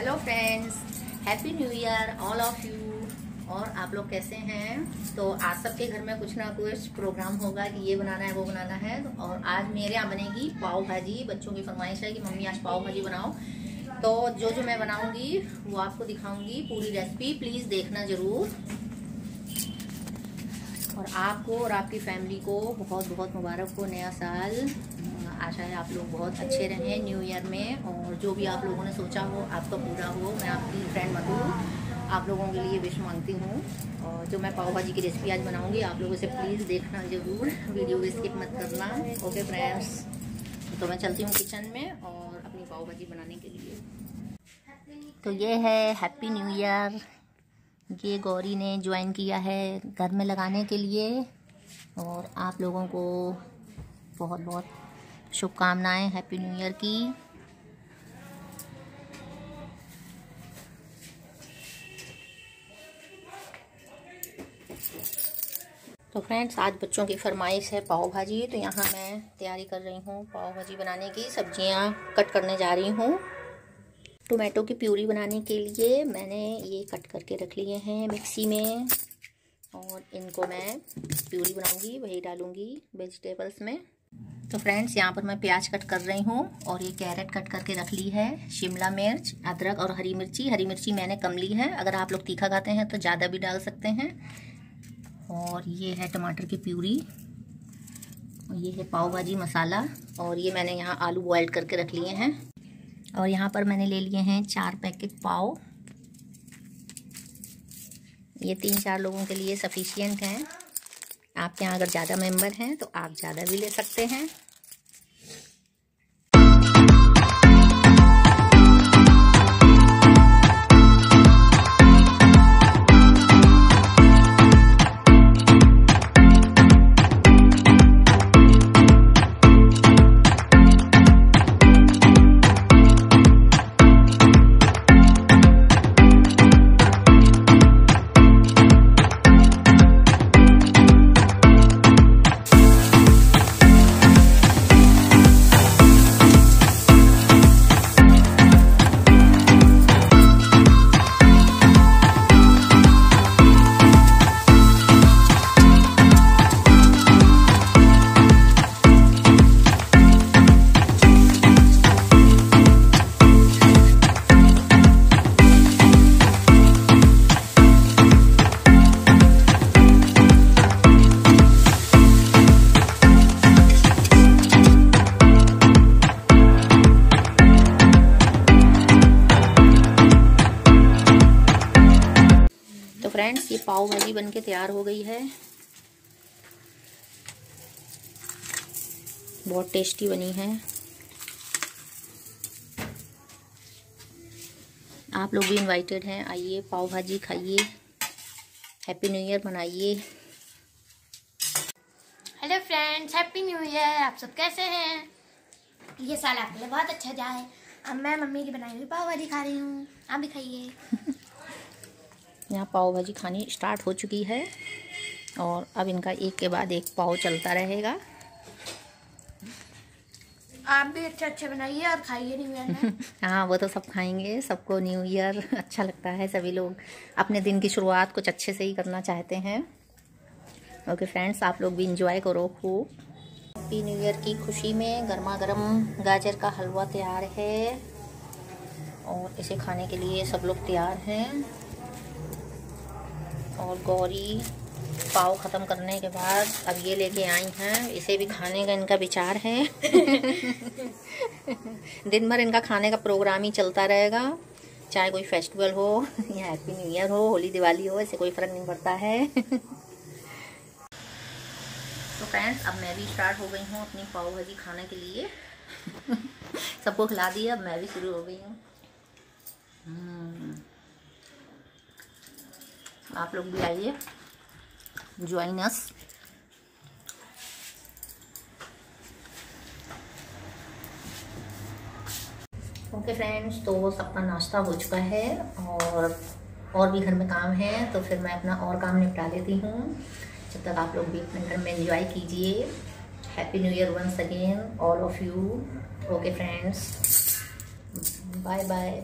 Hello friends happy new year all of you और आप लोग कैसे हैं? तो आज सबके घर में कुछ ना कुछ प्रोग्राम होगा कि ये बनाना है, वो बनाना है। और आज मेरे यहाँ बनेगी पाव भाजी। बच्चों की फरमाइश है कि, मम्मी, आज पाव भाजी बनाओ। तो जो जो मैं बनाऊँगी, वो आपको दिखाऊँगी पूरी रेसिपी प्लीज़ देखना ज़रूर। और आपको और आपकी फैमिली को बहुत बहुत मुबारक हो, नया साल। आशा है आप लोग बहुत अच्छे रहें न्यू ईयर में और जो भी आप लोगों ने सोचा हो आपका पूरा हो, मैं आपकी फ्रेंड मधु आप लोगों के लिए विश मांगती हूँ और जो मैं पाव भाजी की रेसिपी आज बनाऊँगी, आप लोगों से प्लीज़ देखना ज़रूर। वीडियो को स्किप मत करना। ओके फ्रेंड्स तो मैं चलती हूँ किचन में और अपनी पाव भाजी बनाने के लिए। तो ये है हैप्पी न्यू ईयर ये गौरी ने ज्वाइन किया है घर में लगाने के लिए और आप लोगों को बहुत बहुत शुभकामनाएँ हैप्पी न्यू ईयर की। तो फ्रेंड्स आज बच्चों की फरमाइश है पाव भाजी। तो यहाँ मैं तैयारी कर रही हूँ पाव भाजी बनाने की। सब्ज़ियाँ कट करने जा रही हूँ। टोमेटो की प्यूरी बनाने के लिए मैंने ये कट करके रख लिए हैं मिक्सी में। और इनको मैं प्यूरी बनाऊँगी, वही डालूँगी वेजिटेबल्स में। तो फ्रेंड्स, यहाँ पर मैं प्याज कट कर रही हूँ और ये कैरेट कट करके रख ली है, शिमला मिर्च, अदरक और हरी मिर्ची। हरी मिर्ची मैंने कम ली है, अगर आप लोग तीखा खाते हैं तो ज़्यादा भी डाल सकते हैं। और ये है टमाटर की प्यूरी, ये है पाव भाजी मसाला, और ये मैंने यहाँ आलू बॉयल करके रख लिए हैं। और यहाँ पर मैंने ले लिए हैं चार पैकेट पाव। ये तीन चार लोगों के लिए सफिशियंट हैं। आपके यहाँ अगर ज़्यादा मेंबर हैं तो आप ज़्यादा भी ले सकते हैं। फ्रेंड्स ये पाव भाजी बन के तैयार हो गई है। बहुत टेस्टी बनी है। आप लोग भी इनवाइटेड हैं आइए पाव भाजी खाइए। Happy new year मनाइए। Hello friends happy new year आप सब कैसे हैं? ये साल आपके लिए बहुत अच्छा जाए। अब मैं मम्मी की बनाई हुई पाव भाजी खा रही हूँ। आप भी खाइए। यहाँ पाव भाजी खानी स्टार्ट हो चुकी है और अब इनका एक के बाद एक पाव चलता रहेगा। आप भी अच्छे अच्छे बनाइए और खाइए न्यू ईयर में हाँ वो तो सब खाएँगे सबको न्यू ईयर अच्छा लगता है सभी लोग। अपने दिन की शुरुआत कुछ अच्छे से ही करना चाहते हैं। ओके फ्रेंड्स आप लोग भी इंजॉय करो खूब। हैप्पी न्यू ईयर की खुशी में गर्मा गर्म गाजर का हलवा तैयार है और इसे खाने के लिए सब लोग तैयार हैं। और गौरी पाव ख़त्म करने के बाद अब ये लेके आई हैं। इसे भी खाने का इनका विचार है। दिन भर इनका खाने का प्रोग्राम ही चलता रहेगा। चाहे कोई फेस्टिवल हो या हैप्पी न्यू ईयर हो, होली, दिवाली हो इसे कोई फ़र्क नहीं पड़ता है। तो फ्रेंड्स, अब मैं भी स्टार्ट हो गई हूँ अपनी पाव भाजी खाने के लिए। सबको खिला दिया, अब मैं भी शुरू हो गई हूँ। हम्म। आप लोग भी आइए। ज्वाइन अस ओके फ्रेंड्स तो सबका नाश्ता हो चुका है और और भी घर में काम है तो फिर मैं अपना और काम निपटा लेती हूँ। जब तक आप लोग भी अपने घर में एंजॉय कीजिए। Happy new year once again all of you okay friends bye bye